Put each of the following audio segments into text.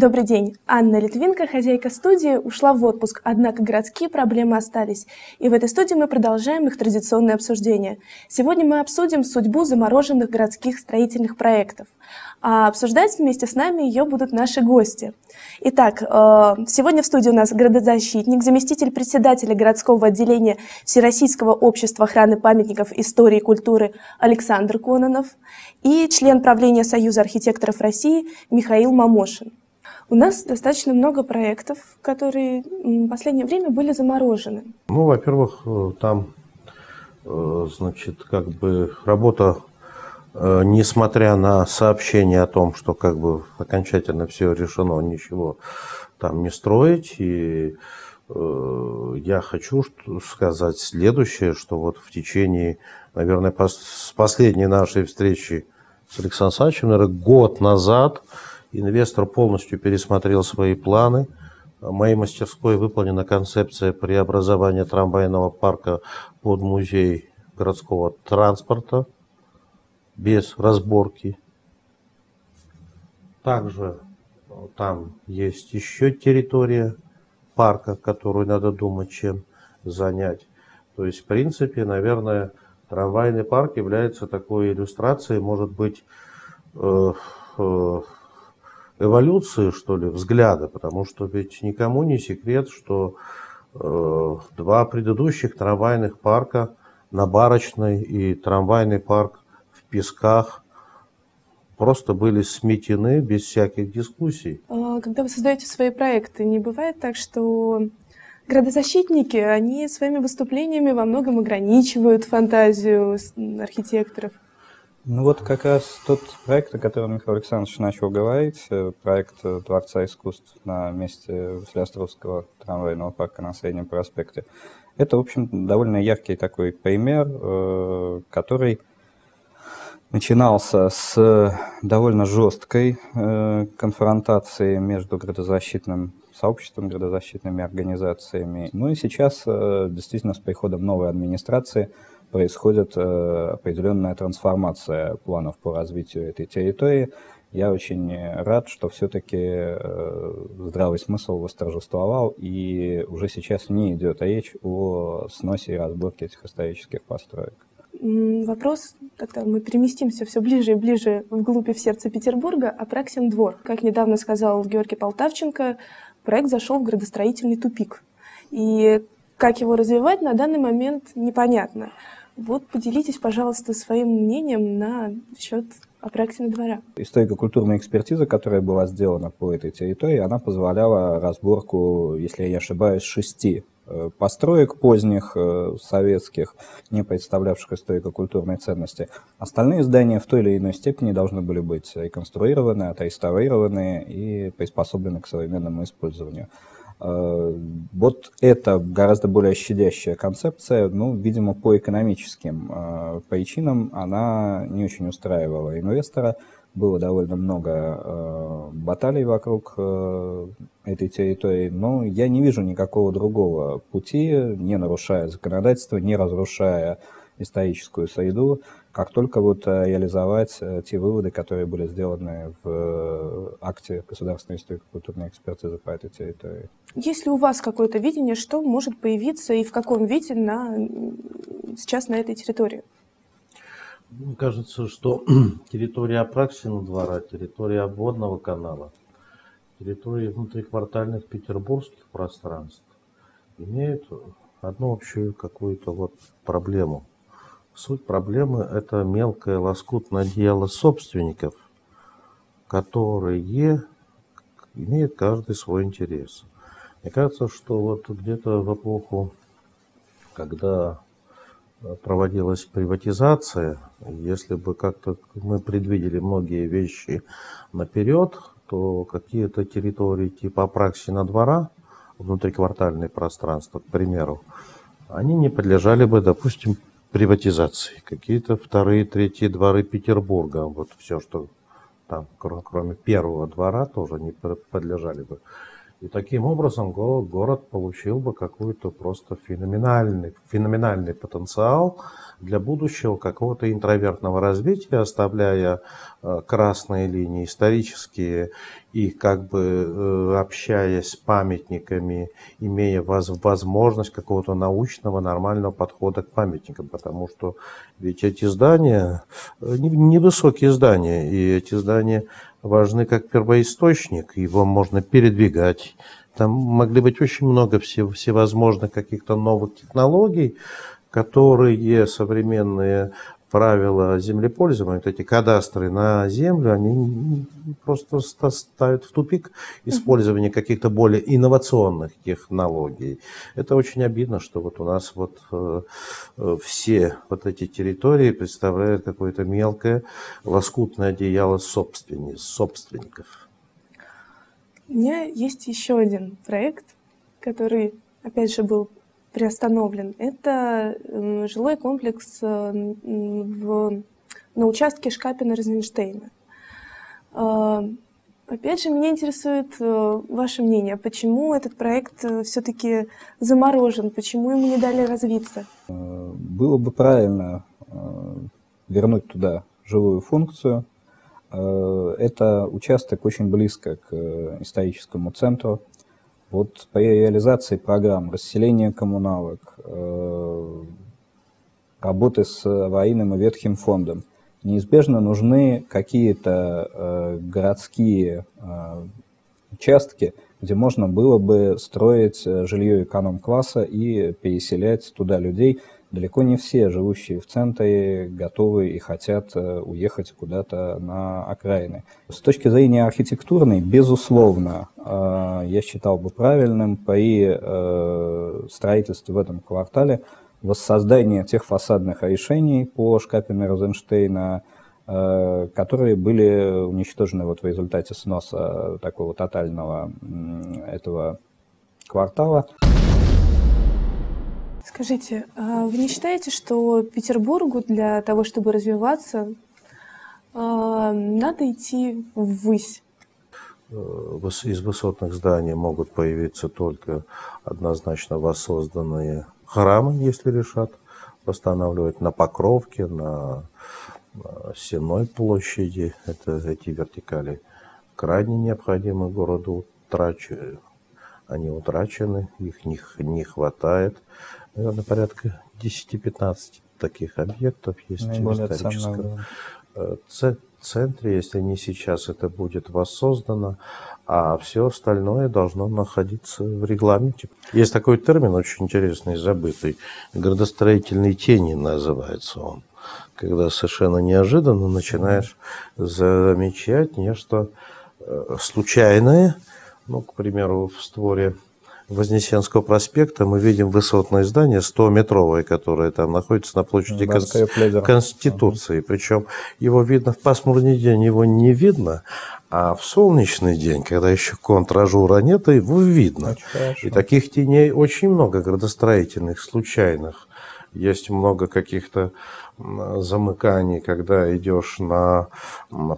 Добрый день. Анна Литвинка, хозяйка студии, ушла в отпуск, однако городские проблемы остались. И в этой студии мы продолжаем их традиционное обсуждение. Сегодня мы обсудим судьбу замороженных городских строительных проектов. А обсуждать вместе с нами ее будут наши гости. Итак, э, сегодня в студии у нас градозащитник, заместитель председателя городского отделения Всероссийского общества охраны памятников истории и культуры Александр Кононов и член правления Союза архитекторов России Михаил Мамошин. У нас достаточно много проектов, которые в последнее время были заморожены. Ну, во-первых, э, там, э, значит, как бы работа, э, несмотря на сообщение о том, что как бы окончательно все решено, ничего там не строить. И я хочу сказать следующее, что вот в течение, наверное, с последней нашей встречи с Александром Санычем, наверное, год назад Инвестор полностью пересмотрел свои планы. В моей мастерской выполнена концепция преобразования трамвайного парка под музей городского транспорта без разборки. Также там есть еще территория парка, которую надо думать, чем занять. То есть, в принципе, наверное, трамвайный парк является такой иллюстрацией, может быть, э, э, эволюции, что ли, взгляда, потому что ведь никому не секрет, что э, два предыдущих трамвайных парка, Набарочный и трамвайный парк в Песках, просто были сметены без всяких дискуссий. А, когда вы создаете свои проекты, не бывает так, что градозащитники, они своими выступлениями во многом ограничивают фантазию архитекторов? Ну вот как раз тот проект, о котором Михаил Александрович начал говорить, э, проект э, Дворца искусств на месте Василиостровского трамвайного парка на Среднем проспекте, это, в общем, довольно яркий такой пример, э, который начинался с довольно жесткой конфронтации между градозащитным сообществом, градозащитными организациями. Ну и сейчас, действительно, с приходом новой администрации – происходит э, определенная трансформация планов по развитию этой территории. Я очень рад, что все-таки э, здравый смысл восторжествовал, и уже сейчас не идет речь о сносе и разборке этих исторических построек. Вопрос, тогда мы переместимся все ближе и ближе вглубь и в сердце Петербурга, Апраксин двор. Как недавно сказал Георгий Полтавченко, проект зашел в градостроительный тупик. И как его развивать на данный момент непонятно. Вот поделитесь, пожалуйста, своим мнением на счет Апраксина двора. Историко-культурная экспертиза, которая была сделана по этой территории, она позволяла разборку, если я не ошибаюсь, шести э, построек поздних э, советских, не представлявших историко-культурной ценности. Остальные здания в той или иной степени должны были быть реконструированы, отреставрированы и приспособлены к современному использованию. Э, вот это гораздо более щадящая концепция, ну, видимо, по экономическим э, причинам она не очень устраивала инвестора. Было довольно много э, баталий вокруг этой территории, но я не вижу никакого другого пути, не нарушая законодательство, не разрушая историческую среду, как только вот э, реализовать э, те выводы, которые были сделаны в э, акте государственной историко-культурной экспертизы по этой территории. Есть ли у вас какое-то видение, что может появиться и в каком виде на, сейчас на этой территории? Мне кажется, что территория Апраксина двора, территория обводного канала, территория внутриквартальных петербургских пространств имеют одну общую какую-то вот проблему. Суть проблемы – это мелкое лоскутное дело собственников, которые имеют каждый свой интерес. Мне кажется, что вот где-то в эпоху, когда проводилась приватизация, если бы как-то мы предвидели многие вещи наперед, то какие-то территории типа Апраксина двора, внутриквартальные пространства, к примеру, они не подлежали бы, допустим, приватизации. Какие-то вторые, третьи дворы Петербурга. Вот все, что там, кроме первого двора, тоже не подлежали бы. И таким образом город получил бы какой-то просто феноменальный, феноменальный потенциал для будущего какого-то интровертного развития, оставляя э, красные линии исторические и как бы э, общаясь с памятниками, имея возможность какого-то научного нормального подхода к памятникам, потому что ведь эти здания э, невысокие здания, и эти здания важны как первоисточник, его можно передвигать. Там могли быть очень много всевозможных каких-то новых технологий, которые современные правила землепользования, вот эти кадастры на землю, они просто ставят в тупик использование каких-то более инновационных технологий. Это очень обидно, что вот у нас вот э, э все вот эти территории представляют какое-то мелкое лоскутное одеяло собственников. У меня есть еще один проект, который, опять же, был приостановлен. Это жилой комплекс э, в, на участке Шкапина-Розенштейна. А, опять же, меня интересует э, ваше мнение. Почему этот проект э, все-таки заморожен? Почему ему не дали развиться? Было бы правильно вернуть туда жилую функцию. Это участок очень близко к историческому центру. Вот по реализации программ расселения коммуналок, э, работы с аварийным и ветхим фондом неизбежно нужны какие-то э, городские э, участки, где можно было бы строить жилье эконом-класса и переселять туда людей, далеко не все живущие в центре готовы и хотят э, уехать куда-то на окраины. С точки зрения архитектурной, безусловно, э, я считал бы правильным при э, строительстве в этом квартале воссоздание тех фасадных решений по Шкапину Розенштейна, которые были уничтожены вот в результате сноса такого тотального этого квартала. Скажите, а вы не считаете, что Петербургу для того, чтобы развиваться, а, надо идти ввысь? Э, из высотных зданий могут появиться только однозначно воссозданные храмы, если решат восстанавливать на Покровке, на Сенной площади. Это эти вертикали крайне необходимы городу трач, они утрачены, их не, не хватает. Наверное, порядка 10-15 таких объектов есть Наиболее в историческом э, центре. Если не сейчас, это будет воссоздано, а все остальное должно находиться в регламенте. Есть такой термин очень интересный, забытый. Градостроительные тени называется он. Когда совершенно неожиданно начинаешь замечать нечто э, случайное, ну, к примеру, в створе Вознесенского проспекта мы видим высотное здание 100-метровое, которое там находится на площади Кон... Конституции. Угу. Причем его видно в пасмурный день, его не видно, а в солнечный день, когда еще контражура нет, его видно. И таких теней очень много градостроительных, случайных. Есть много каких-то замыканий, когда идешь на,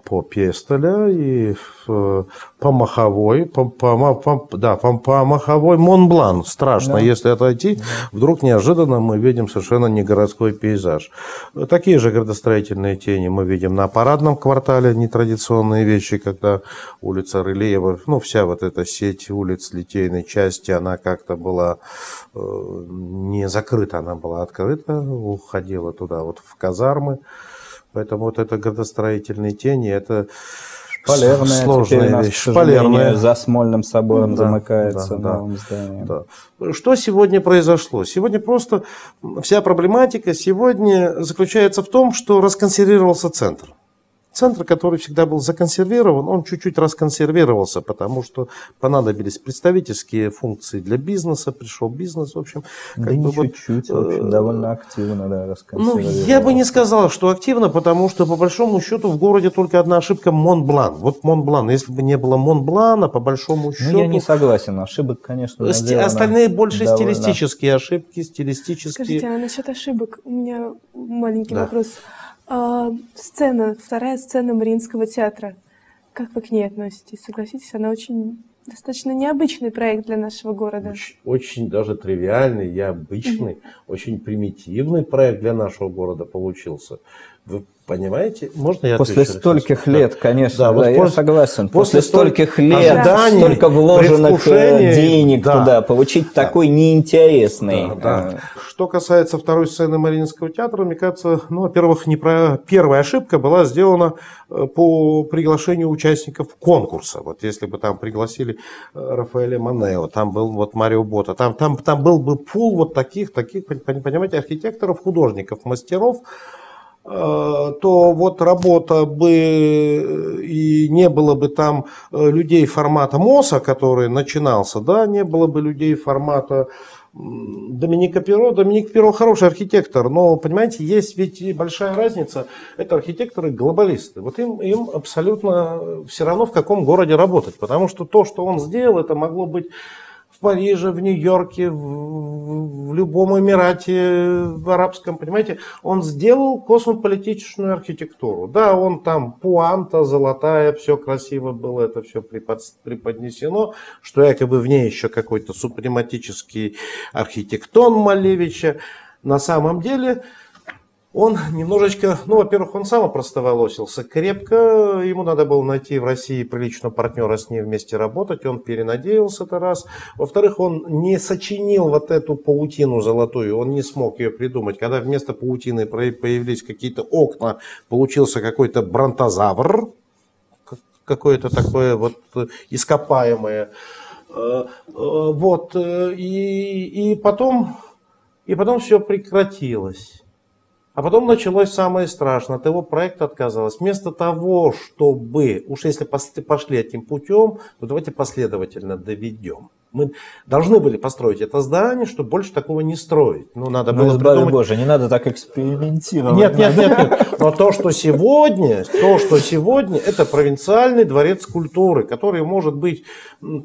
по Пестеля и в, по Маховой, по, по, по, да, по, по Маховой Монблан. Страшно, да. если отойти, да. вдруг неожиданно мы видим совершенно не городской пейзаж. Такие же градостроительные тени мы видим на парадном квартале, нетрадиционные вещи, когда улица Рылеева, ну, вся вот эта сеть улиц литейной части, она как-то была э, не закрыта, она была открыта, уходила туда вот в казармы. Поэтому вот это градостроительные тени, это Шпалерная, сложная вещь. Шпалерная. За Смольным собором да, замыкается да, новым зданием. Да. Что сегодня произошло? Сегодня просто вся проблематика сегодня заключается в том, что расконсервировался центр. Центр, который всегда был законсервирован, он чуть-чуть расконсервировался, потому что понадобились представительские функции для бизнеса, пришел бизнес, в общем. Да как бы чуть-чуть, вот, в общем, э, довольно активно, да, расконсервировался. Ну, я бы не сказал, что активно, потому что, по большому счету, в городе только одна ошибка – Монблан. Вот Монблан, если бы не было Монблана, по большому счету… Ну, я не согласен, ошибок, конечно, Остальные больше довольно... стилистические ошибки, стилистические… Скажите, а насчет ошибок, у меня маленький да. вопрос. А, сцена, вторая сцена Мариинского театра. Как вы к ней относитесь? Согласитесь, она очень Достаточно необычный проект для нашего города. Очень, очень даже тривиальный и обычный, mm-hmm. очень примитивный проект для нашего города получился. Вы понимаете? Можно я После отвечу, стольких Александр? лет, конечно, да, да вот я согласен. После, после стольких лет, ожиданий, столько вложенных э, денег да. туда, получить да. такой неинтересный. Да, да. Э, Что касается второй сцены Мариинского театра, мне кажется, ну, во-первых, не про... первая ошибка была сделана э, по приглашению участников конкурса. Вот если бы там пригласили Рафаэля Манео, там был вот Марио Бота, там, там, там был бы пул вот таких, таких, понимаете, архитекторов, художников, мастеров, то вот работа бы э, и не было бы там э, людей формата МОСа, который начинался, да, не было бы людей формата Доминика Перо. Доминик Перо хороший архитектор, но, понимаете, есть ведь большая разница. Это архитекторы-глобалисты. Вот им, им абсолютно все равно, в каком городе работать. Потому что то, что он сделал, это могло быть Париже, в Нью-Йорке, в, в любом Эмирате в арабском, понимаете, он сделал космополитическую архитектуру. Да, он там пуанта золотая, все красиво было, это все преподнесено, что якобы в ней еще какой-то супрематический архитектон Малевича. На самом деле, он немножечко, ну, во-первых, он сам опростоволосился крепко, ему надо было найти в России приличного партнера с ней вместе работать, он перенадеялся это раз. Во-вторых, он не сочинил вот эту паутину золотую, он не смог ее придумать. Когда вместо паутины появились какие-то окна, получился какой-то бронтозавр, какое-то такое вот ископаемое. Э, э, вот, э, и, и потом, и потом все прекратилось. А потом началось самое страшное. От его проекта отказалось. Вместо того, чтобы, уж если пошли этим путем, то давайте последовательно доведем. Мы должны были построить это здание, чтобы больше такого не строить. Ну, надо ну, было придумать... Боже, не надо так экспериментировать. Нет, нет, нет, нет. Но то, что сегодня, то, что сегодня, это провинциальный дворец культуры, который может быть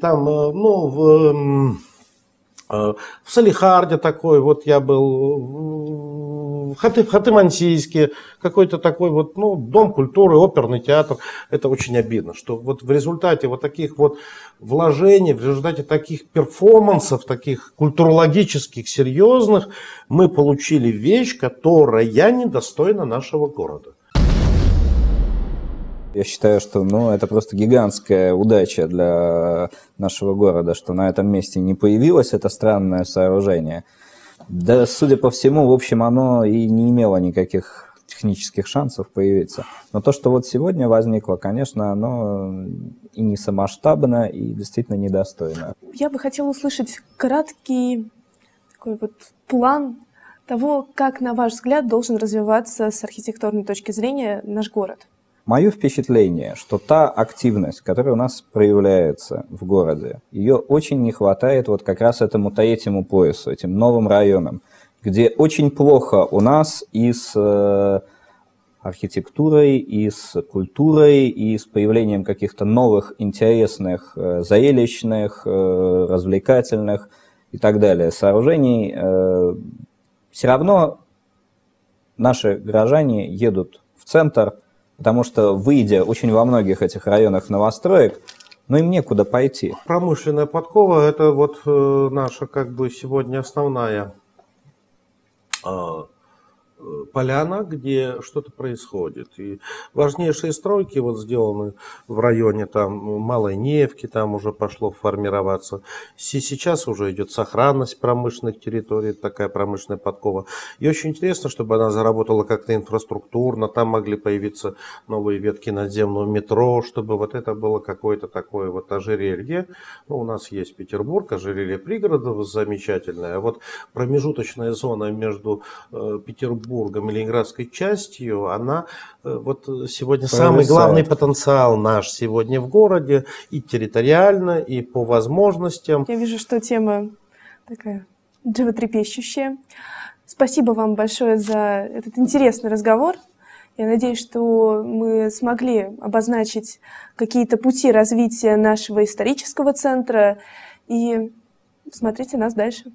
там, э, ну, в, э, в Салихарде такой, вот я был Хаты, Хаты-Мансийске, какой-то такой вот, ну, дом культуры, оперный театр. Это очень обидно, что вот в результате вот таких вот вложений, в результате таких перформансов, таких культурологических, серьезных, мы получили вещь, которая недостойна нашего города. Я считаю, что ну, это просто гигантская удача для нашего города, что на этом месте не появилось это странное сооружение – да, судя по всему, в общем, оно и не имело никаких технических шансов появиться. Но то, что вот сегодня возникло, конечно, оно и не самоштабно, и действительно недостойно. Я бы хотела услышать краткий такой вот план того, как, на ваш взгляд, должен развиваться с архитектурной точки зрения наш город. Мое впечатление, что та активность, которая у нас проявляется в городе, ее очень не хватает вот как раз этому третьему поясу, этим новым районам, где очень плохо у нас и с э, архитектурой, и с культурой, и с появлением каких-то новых интересных, э, зрелищных, э, развлекательных и так далее сооружений. Все равно наши горожане едут в центр – Потому что, выйдя очень во многих этих районах новостроек, ну им некуда пойти. Промышленная подкова – это вот э, наша как бы сегодня основная а, поляна, где что-то происходит. И важнейшие стройки вот сделаны в районе там Малой Невки, там уже пошло формироваться. Сейчас уже идет сохранность промышленных территорий, такая промышленная подкова. И очень интересно, чтобы она заработала как-то инфраструктурно, там могли появиться новые ветки надземного метро, чтобы вот это было какое-то такое вот ожерелье. Ну, у нас есть Петербург, ожерелье пригородов замечательное, а вот промежуточная зона между э, Петербургом Петербургом и Ленинградской частью, она э, вот сегодня Провисает. самый главный потенциал наш сегодня в городе и территориально, и по возможностям. Я вижу, что тема такая животрепещущая. Спасибо вам большое за этот интересный разговор. Я надеюсь, что мы смогли обозначить какие-то пути развития нашего исторического центра и смотрите нас дальше.